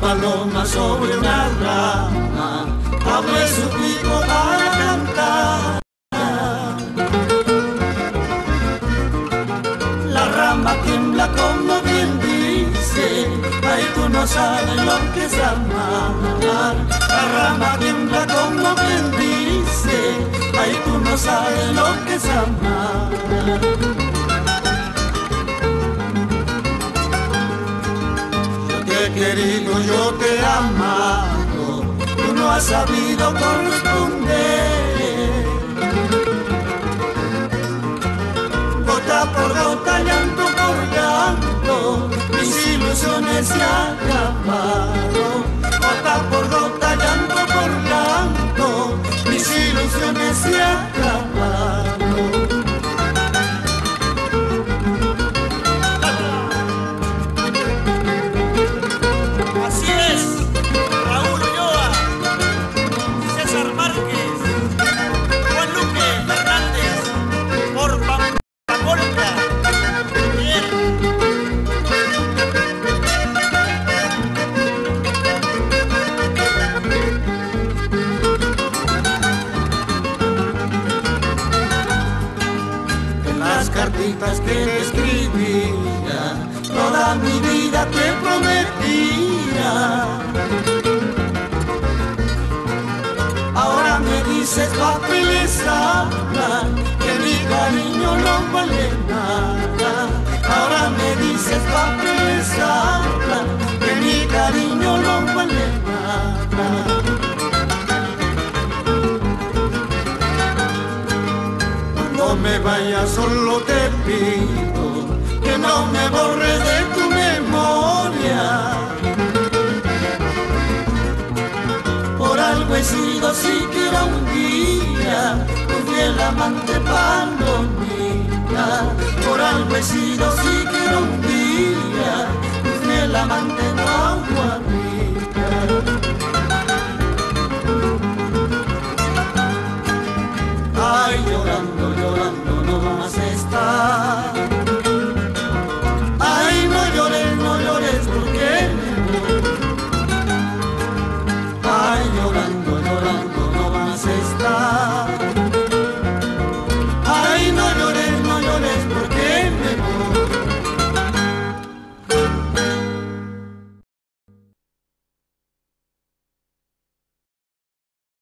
paloma sobre una rama, abre su pico para cantar. La rama tiembla como bien dice, ay tú no sabes lo que es amar. La rama tiembla como bien dice, ay tú no sabes lo que es amar. Querido, yo te he amado, tú no has sabido corresponder. Gota por gota, llanto por llanto, mis ilusiones se acabaron. Gota por gota, llanto por llanto, mis ilusiones se acabaron. Cartitas que te escribía, toda mi vida te prometía. Ahora me dices papeles que mi cariño no vale nada. Ahora me dices papeles me vayas, solo te pido que no me borres de tu memoria. Por algo he sido siquiera un día tu fiel amante palomita. Por algo he sido siquiera un día tu fiel amante guaguanita.